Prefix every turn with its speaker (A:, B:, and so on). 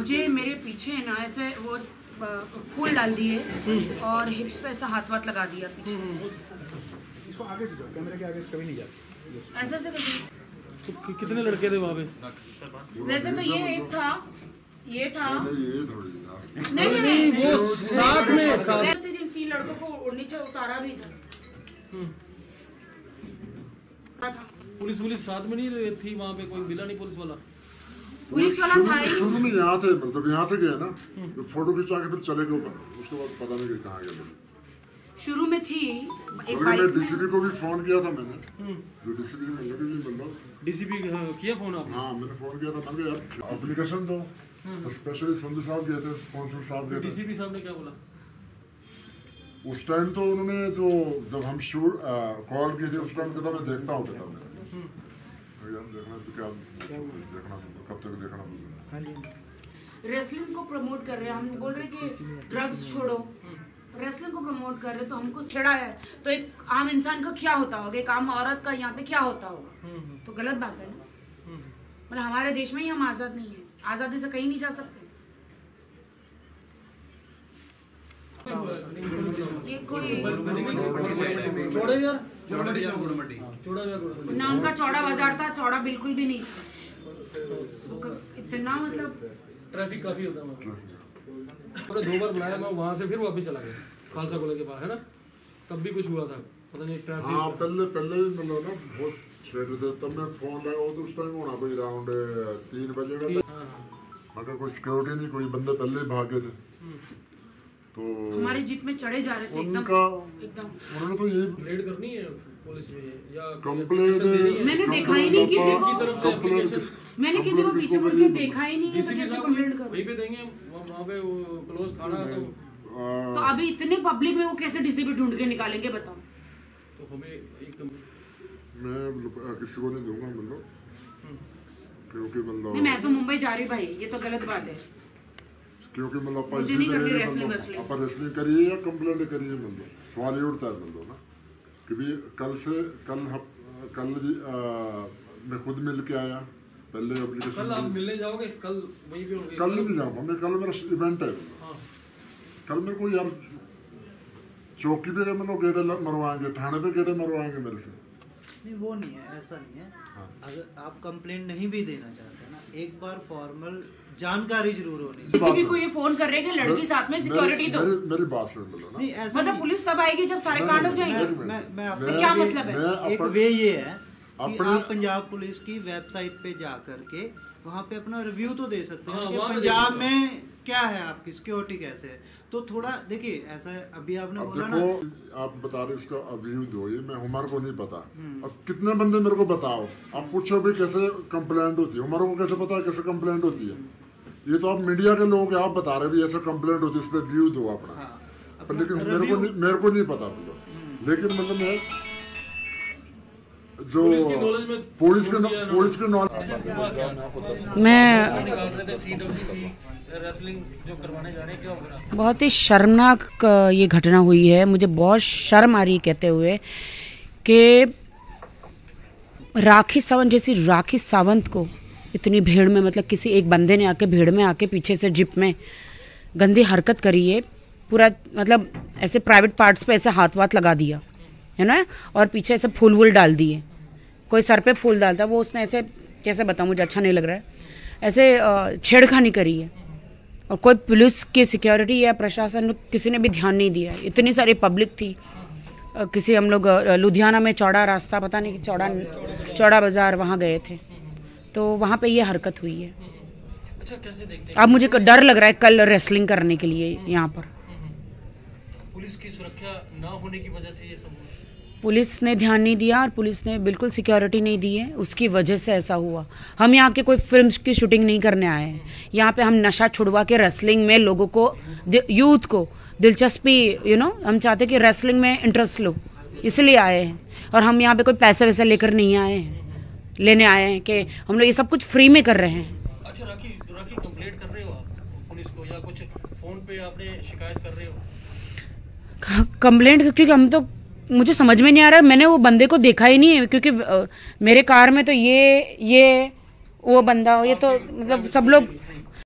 A: मुझे मेरे पीछे ना ऐसे वो फूल डाल दिए और हिप्स पे ऐसा हाथ वाथ लगा दिया पीछे।
B: इसको आगे से जाओ कैमरे के आगे कभी नहीं जाते।
A: ऐसे ऐसे करके
C: तो कितने लड़के थे वहाँ पे?
A: वैसे तो ये एक था ये था।
D: नहीं ये थोड़ी ना
A: नहीं
C: वो साथ में साथ।
A: तो तीन लड़कों को नीचे उतारा भी था। था।
C: पुलिस पुलिस साथ में नहीं रही थी वहाँ पे कोई मिला नहीं पुलिस वाला?
A: पुलिस वाला था
D: शुरू में यहाँ थे मतलब यहाँ से गए ना तो फ़ोटो खिंचा के फिर चले गए ऊपर। उसके बाद पता नहीं कि कहाँ गए
A: शुरू में थी एक
D: अगर मैं डीसीपी को भी फ़ोन किया था मैंने जो डीसीपी में लगे भी मतलब
C: डीसीपी किया फ़ोन आपने?
D: हाँ मैंने फ़ोन किया था मैंने यार एप्लीकेशन दो। तो स्पेशली संधु साहब गए थे कौंसिल साहब गए
C: डीसीपी साहब ने क्या बोला?
D: उस टाइम तो उन्होंने जो जब हम शूट कॉल किए थे उस टाइम कहता मैं देखता हूँ कहता मैं देखना तो क्या देखना कब तक देखना
B: हाँ?
A: रेसलिंग को प्रमोट कर रहे हैं। हम बोल रहे हैं कि ड्रग्स छोड़ो। रेसलिंग को प्रमोट कर रहे हैं तो हमको छेड़ा है। तो एक आम इंसान का क्या होता होगा? एक आम औरत का यहाँ पे क्या होता होगा? तो गलत बात है ना? मतलब हमारे देश में ही हम आज़ाद नहीं है। आज़ादी से कहीं नहीं जा सकते। ये कोई
C: छोड़े यार। चौड़ा यार चौड़ा
A: नाम का चौड़ा बाज़ार था चौड़ा बिल्कुल भी नहीं। इतना मतलब
C: ट्रैफ़िक काफ़ी होता है पूरा दो बार बुलाया मैं वहाँ से फिर वापस चला गया। खालसा कॉलेज के पास है ना? तब भी कुछ हुआ था। पता नहीं
D: हाँ पहले पहले भी मतलब ना बहुत छेड़ थे तब मैं फ़ोन लगाया तो उस टाइम होना कोई राउंड तीन बजे का। था। मगर कोई सिक्योरिटी नहीं कोई बंदे पहले ही भागे थे। तो
A: हमारी जीप में चढ़े जा रहे थे एकदम
D: उनका
A: एकदम।
D: उन्होंने तो ये
C: रेड करनी है पुलिस में या
D: कंप्लेंट
A: मैंने देखा ही नहीं किसी को।
C: की तरफ़ से application-
A: मैंने किसी को पीछे मुड़ के देखा ही नहीं है तो कैसे कंप्लेंट करूँ?
C: वहीं पे देंगे वहाँ वहाँ पे वो क्लोज थाना तो
A: तो अभी इतने पब्लिक में वो कैसे डीसीपी ढूंढ के निकालेंगे बताओ।
C: तो हमें एक
D: मैं मतलब, किसी को नहीं दूँगा मतलब। क्योंकि
A: नहीं
D: मतलब
A: मैं तो मुंबई जा रही भाई ये तो गलत बात है।
D: क्योंकि मतलब पैसे मतलब अपन रेसलिंग करिए या कंप्लेंट करिए मतलब सवाल ये उठता है मतलब ना कि भी कल से कल हप, कल जी, आ, मैं खुद मिल के आया पहले
C: कल आप मिलने जाओगे? कल वहीं पे होंगे।
D: कल नहीं जाऊँगा मैं कल मेरा इवेंट है।
C: हाँ।
D: कल मेरे को यार चौकी पे मतलब गेटे ल- मरवाएँगे थाने पे गेटे मरवाएँगे मेरे से।
E: नहीं वो नहीं है ऐसा नहीं है। अगर आप कंप्लेंट नहीं भी देना चाहते हैं एक बार फॉर्मल जानकारी ज़रूर होनी चाहिए।
A: भी को ये फ़ोन कर रहे हैं लड़की साथ में सिक्योरिटी दो।
D: मेरी मेरी बात सुन लो ना।
E: नहीं ऐसा
A: मतलब पुलिस तब आएगी जब सारे कांड हो जाएँगे।
E: मैं मैं
A: क्या
E: वे-
A: मतलब है?
E: एक वे ये है कि आप पंजाब पुलिस की वेबसाइट पे जा करके वहाँ पे अपना रिव्यू तो दे सकते
C: हाँ,
E: हैं
C: दे
E: पंजाब में क्या है आपकी सिक्योरिटी कैसे है? तो थोड़ा देखिए ऐसा अभी आपने बोला ना
D: आप बता रहे इसका अव्यू दो ये मैं उमर को नहीं पता।
E: हम्म।
D: अब कितने बंदे मेरे को बताओ? आप पूछो भी कैसे कंप्लेंट होती है। उमर को कैसे पता है कैसे कंप्लेंट होती है? ये तो आप मीडिया के लोग हैं, आप बता रहे भी ऐसे कंप्लेंट होती है इस पर व्यू दो अपना।
E: हाँ,
D: पर लेकिन मेरे को नहीं मेरे को नहीं पता मतलब लेकिन मतलब मैं जो
C: पुलिस की
D: पुलिस के नॉलेज
A: मैं
C: निकाल रहे थे सीडब्ल्यू की रेसलिंग जो करवाने जा रहे हैं क्या हो रहा
A: बहुत ही शर्मनाक ये घटना हुई है मुझे बहुत शर्म आ रही है कहते हुए कि राखी सावंत जैसी राखी सावंत को इतनी भीड़ में मतलब किसी एक बंदे ने आके भीड़ में आके पीछे से जिप में गंदी हरकत करी है पूरा मतलब ऐसे प्राइवेट पार्ट्स पे ऐसे हाथ वाथ लगा दिया है ना और पीछे ऐसे फूल वूल डाल दिए कोई सर पे फूल डालता वो उसने ऐसे कैसे बताऊँ मुझे अच्छा नहीं लग रहा है। ऐसे छेड़खानी करी है। और कोई पुलिस की सिक्योरिटी या प्रशासन किसी ने भी ध्यान नहीं दिया इतनी सारी पब्लिक थी। किसी हम लोग लुधियाना में चौड़ा रास्ता पता नहीं चौड़ा चौड़ा बाज़ार वहाँ गए थे। तो वहाँ पे ये हरकत हुई है।
C: अच्छा कैसे देखते
A: अब मुझे डर लग रहा है कल रेसलिंग करने के लिए यहाँ पर।
C: पुलिस की सुरक्षा ना होने की वजह से ये सब
A: पुलिस ने ध्यान नहीं दिया और पुलिस ने बिल्कुल सिक्योरिटी नहीं दी है। उसकी वजह से ऐसा हुआ। हम यहाँ के कोई फ़िल्म की शूटिंग नहीं करने आए हैं। यहाँ पे हम नशा छुड़वा के रेसलिंग में लोगों को यूथ को दिलचस्पी यू नो हम चाहते कि रेसलिंग में इंटरेस्ट लो। इसलिए आए हैं। और हम यहाँ पे कोई पैसे वैसे लेकर नहीं आए हैं। लेने आए हैं कि हम लोग ये सब कुछ फ्री में कर रहे हैं।
C: अच्छा राखी राखी कंप्लेंट कर रहे हो आप पुलिस को या कुछ फ़ोन पे आपने शिकायत कर रहे हो?
A: कंप्लेंट क्योंकि हम तो मुझे समझ में नहीं आ रहा, मैंने वो बंदे को देखा ही नहीं है, क्योंकि मेरे कार में तो ये ये, वो बंदा हो ये तो मतलब सब लोग